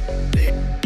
day, day.